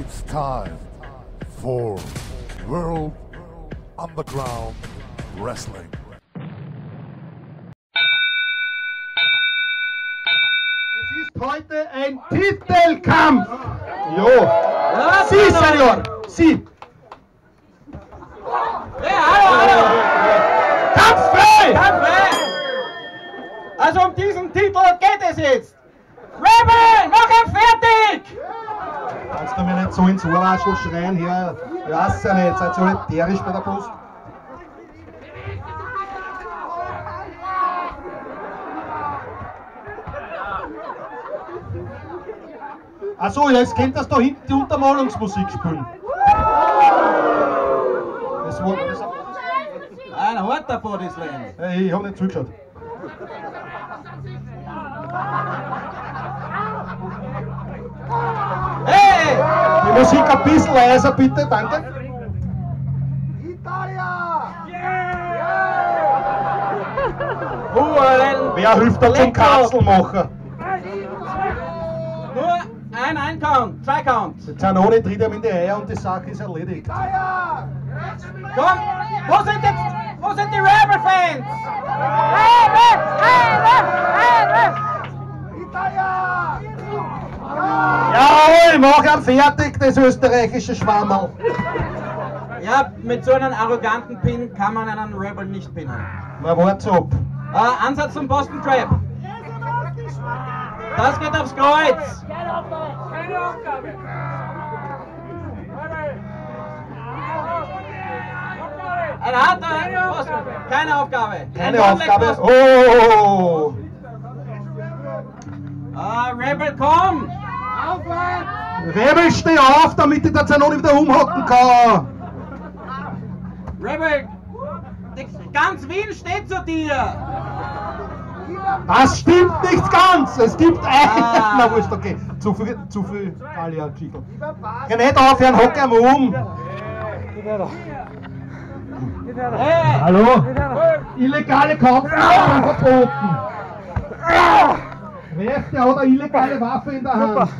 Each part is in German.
It's time for World Underground Wrestling. Es ist heute ein Titelkampf. Jo. Sie, Senior. Sie. Hey, hallo, hallo. Kampf frei! Kampffrei. Also um diesen Titel geht es jetzt. Rebel, mach ihn fertig! Kannst du mir nicht so ins Ohrwaschel schreien hier? Ich weiß ja nicht. Seid ihr alle derisch bei der Post? Achso, jetzt könnt ihr da hinten die Untermalungsmusik spielen. Das war, das, Ein harter Bodyslam. Hey, ich hab nicht zugeschaut. Hey! Die Musik ein bisschen leiser, bitte, danke. Huren! Wer hilft da zum Lecker. Katzelmacher? Nur ein Eincount, zwei Count. Der Zanoni tritt ihm in die Eier und die Sache ist erledigt. Komm! Wo sind jetzt, wo sind die Rebel-Fans? Jawohl, mach ihn fertig, das österreichische Schwammerl. Ja, mit so einem arroganten Pin kann man einen Rebel nicht pinnen. Na, wart's ab. Äh, Ansatz zum Boston Trap. Das geht aufs Kreuz. Ein harter Boston. Keine Aufgabe. Ein Keine Aufgabe. Boston. Oh! Ah, Rebel, komm! Rebel, steh auf, damit ich den Zanoni wieder umhocken kann. Rebel, die, ganz Wien steht zu dir! Das stimmt nicht ganz. Es gibt einen. Ah. Na, wurscht, okay. Zu viel, zu viel Alia Chico. Geh nicht aufhören, hock ihn um. Hey! Hallo? Illegale Kampfwaffen verboten. Wer der hat eine illegale Waffe in der Hand?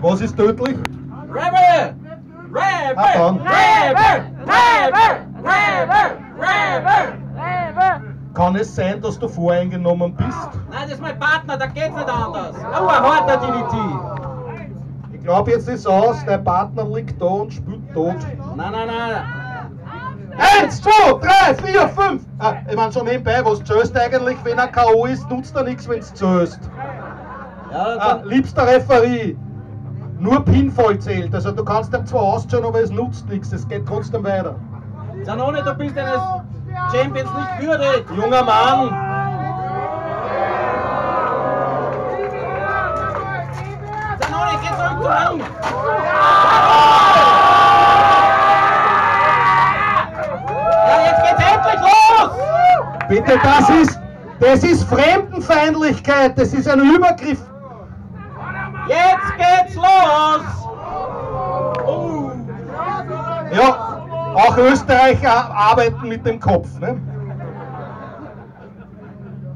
Was ist tödlich? Rebel! Rebel! Dann. Rebel! Rebel! Rebel! Rebel! Kann es sein, dass du voreingenommen bist? Nein, das ist mein Partner, da geht's nicht anders. Ein harter DDT. Ich glaube, jetzt ist aus. Dein Partner liegt da und spielt tot. Nein, nein, nein. Eins, zwei, drei, vier, fünf. Ah, ich meine schon nebenbei, was zählst eigentlich, wenn er K.O. ist, nutzt er nichts, wenn du zählst. Ja, Ah, liebster Referee, nur Pinfall zählt. Also du kannst ihm zwar ausschauen, aber es nutzt nichts. Es geht trotzdem weiter. Zanoni, du bist eines Champions nicht würdig. Junger Mann, bitte, das ist, das ist Fremdenfeindlichkeit. Das ist ein Übergriff. Jetzt geht's los. Oh. Ja, auch Österreicher arbeiten mit dem Kopf. Ne?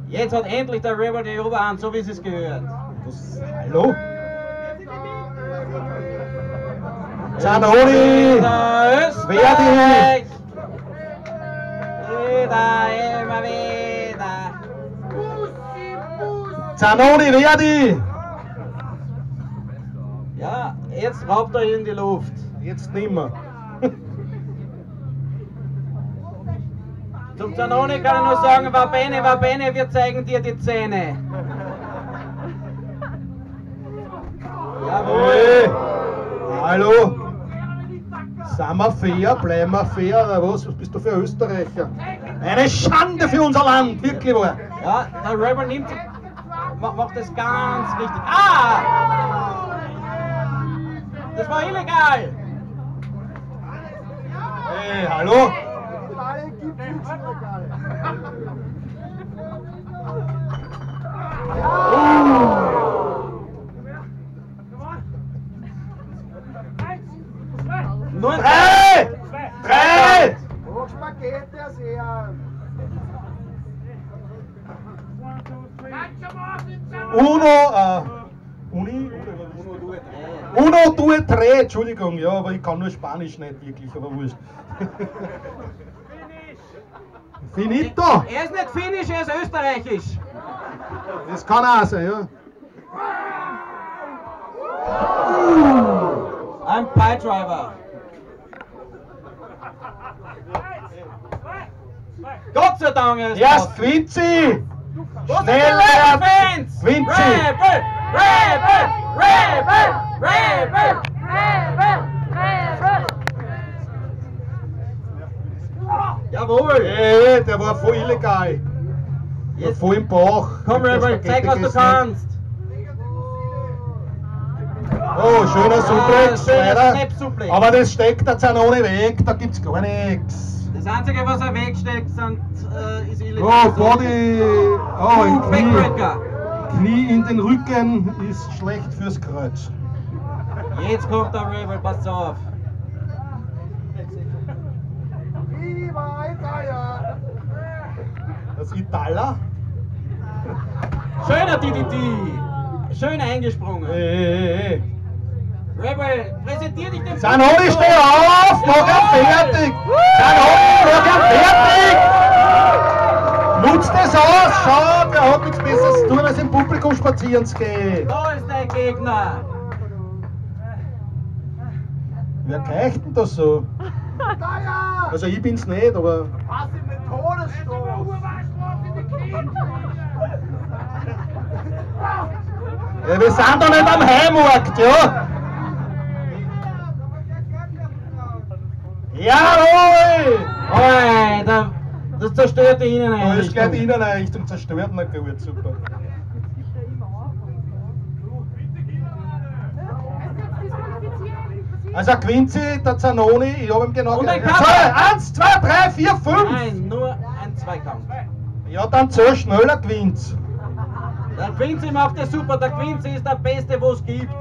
Jetzt hat endlich der Rebel die Oberhand, so wie es gehört. Das, hallo? Zanoni! Verdi. Wieder, immer wieder. Zanoni, Verdi! Ja, jetzt raubt er in die Luft. Jetzt nimmer. Zum Zanoni kann ich nur sagen, war bene, war bene, wir zeigen dir die Zähne. Jawohl. Hey, hallo? Sind wir fair? Bleiben wir fair oder was? Was bist du für ein Österreicher? Eine Schande für unser Land, wirklich wahr. Ja, der Rebel nimmt macht das ganz richtig. Ah! Das war illegal! Hey, hallo? Nur ein Drei! Drei! Uno, äh, Uni, Uno, due, tre, Entschuldigung, ja, aber ich kann nur Spanisch nicht wirklich, aber wurscht. Finito! Er ist nicht finnisch, er ist österreichisch. Das kann auch sein, ja. Ein Pie-Driver. Gott sei Dank er ist Erst. Quincy! Wo sind die Schnell Rebel! Rebel! Rebel! Rebel! Rebel! Jawohl! Ey, der war voll illegal. Der war Jetzt, voll im Bauch. komm Rebel, zeig was du kannst! Oh, schöner Suplex, leider. Snap-Suplex. Aber das steckt der Zanone weg, da gibt's gar nichts. Das Einzige, was er wegsteckt, sind, äh, ist illegal. Oh, Body. Oh, im Knie. Knie in den Rücken ist schlecht fürs Kreuz. Jetzt kommt der Rebel, pass auf! Das Italer. Schöner DDT! Schön eingesprungen! Ey, ey, ey. Rebel, präsentier dich dem Zanoni, steh auf! Mach ihn fertig! Zanoni, mach ihn fertig! Nutzt es aus! Schau, der hat nichts Besseres zu tun, als im Publikum spazieren zu gehen. Da ist dein Gegner! Wer keicht denn das so? Also ich bin's nicht, aber... Ja, wir sind doch nicht am Heimmarkt, ja? Jawohl! Oi, da, das zerstörte ihnen Da ist gleich die. Inneneinrichtung zerstört, na gut, super. Also Quincy, der Zanoni, ich habe ihm genau Und ein gesagt. Cover. So, eins, zwei, drei, vier, fünf! Nein, nur ein Zweikampf. Ja, dann so schneller Quinz. Der Quincy macht es super, der Quincy ist der Beste, wo es gibt.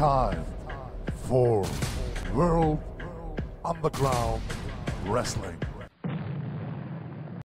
Time for World Underground Wrestling.